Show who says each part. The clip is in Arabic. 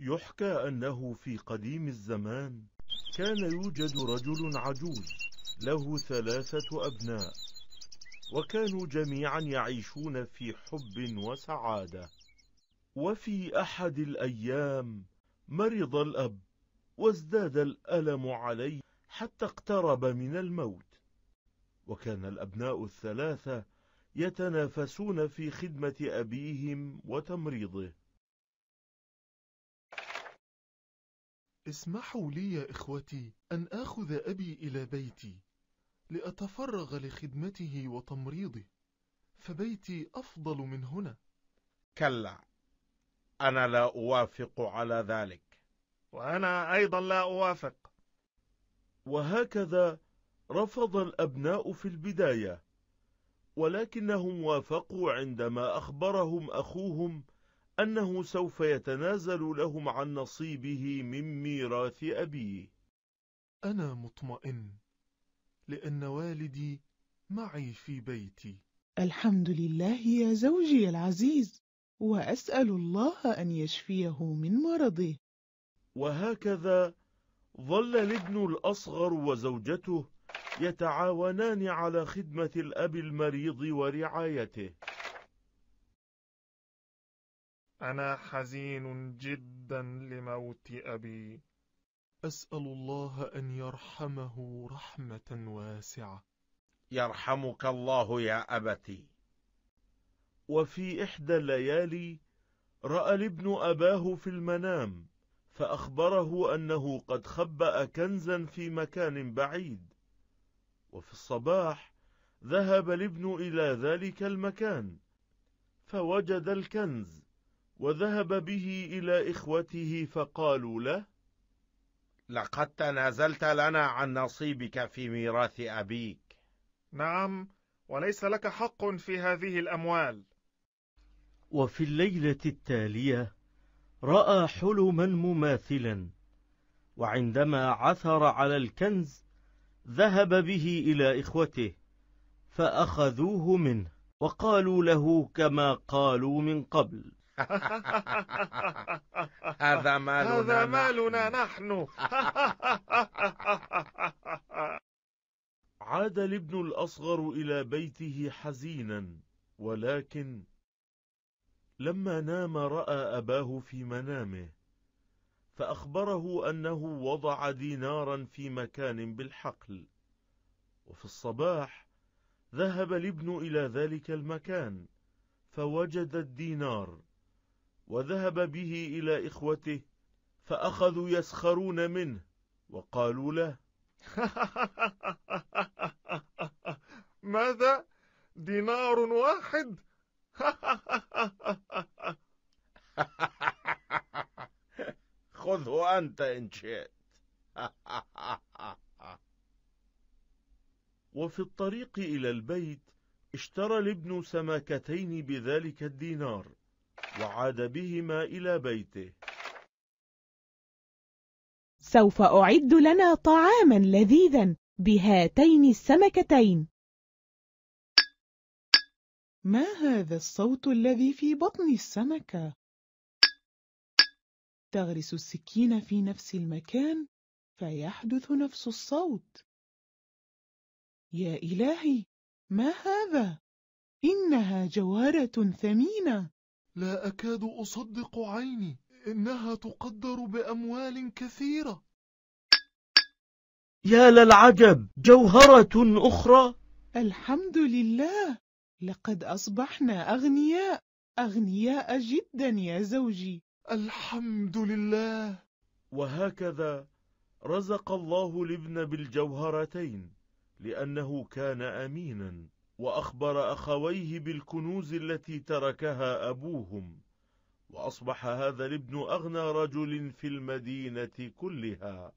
Speaker 1: يحكى أنه في قديم الزمان كان يوجد رجل عجوز له ثلاثة أبناء وكانوا جميعا يعيشون في حب وسعادة. وفي أحد الأيام مرض الأب وازداد الألم عليه حتى اقترب من الموت. وكان الأبناء الثلاثة يتنافسون في خدمة أبيهم وتمريضه.
Speaker 2: اسمحوا لي يا إخوتي أن آخذ أبي إلى بيتي لأتفرغ لخدمته وتمريضه فبيتي أفضل من هنا.
Speaker 3: كلا أنا لا أوافق على ذلك.
Speaker 4: وأنا أيضا لا أوافق.
Speaker 1: وهكذا رفض الأبناء في البداية ولكنهم وافقوا عندما أخبرهم أخوهم أنه سوف يتنازل لهم عن نصيبه من ميراث أبيه.
Speaker 2: أنا مطمئن لأن والدي معي في بيتي.
Speaker 5: الحمد لله يا زوجي العزيز وأسأل الله أن يشفيه من مرضه.
Speaker 1: وهكذا ظل الابن الأصغر وزوجته يتعاونان على خدمة الأب المريض ورعايته.
Speaker 4: أنا حزين جدا لموت أبي.
Speaker 2: أسأل الله أن يرحمه رحمة واسعة.
Speaker 3: يرحمك الله يا أبتي.
Speaker 1: وفي إحدى الليالي رأى الابن أباه في المنام فأخبره أنه قد خبأ كنزا في مكان بعيد. وفي الصباح ذهب الابن إلى ذلك المكان فوجد الكنز. وذهب به إلى إخوته فقالوا له
Speaker 3: لقد تنازلت لنا عن نصيبك في ميراث أبيك.
Speaker 4: نعم وليس لك حق في هذه الأموال.
Speaker 1: وفي الليلة التالية رأى حلما مماثلا وعندما عثر على الكنز ذهب به إلى إخوته فأخذوه منه وقالوا له كما قالوا من قبل.
Speaker 3: هذا مالنا
Speaker 4: هذا مالنا
Speaker 3: نحن.
Speaker 4: نحن
Speaker 1: عاد الابن الأصغر إلى بيته حزينا ولكن لما نام رأى أباه في منامه فأخبره أنه وضع دينارا في مكان بالحقل وفي الصباح ذهب الابن إلى ذلك المكان فوجد الدينار وذهب به إلى إخوته فأخذوا يسخرون منه وقالوا له
Speaker 4: ماذا؟ دينار واحد؟
Speaker 3: خذه أنت إن شئت.
Speaker 1: وفي الطريق إلى البيت اشترى الابن سمكتين بذلك الدينار. وعاد بهما إلى بيته
Speaker 5: سوف أعد لنا طعاما لذيذا بهاتين السمكتين ما هذا الصوت الذي في بطن السمكة؟ تغرس السكين في نفس المكان فيحدث نفس الصوت يا إلهي ما هذا؟ إنها جوهرة ثمينة
Speaker 2: لا أكاد أصدق عيني إنها تقدر بأموال كثيرة.
Speaker 1: يا للعجب جوهرة أخرى.
Speaker 5: الحمد لله لقد أصبحنا أغنياء أغنياء جدا يا زوجي.
Speaker 2: الحمد لله.
Speaker 1: وهكذا رزق الله الابن بالجوهرتين لأنه كان أمينا. وأخبر أخويه بالكنوز التي تركها أبوهم وأصبح هذا الابن أغنى رجل في المدينة كلها.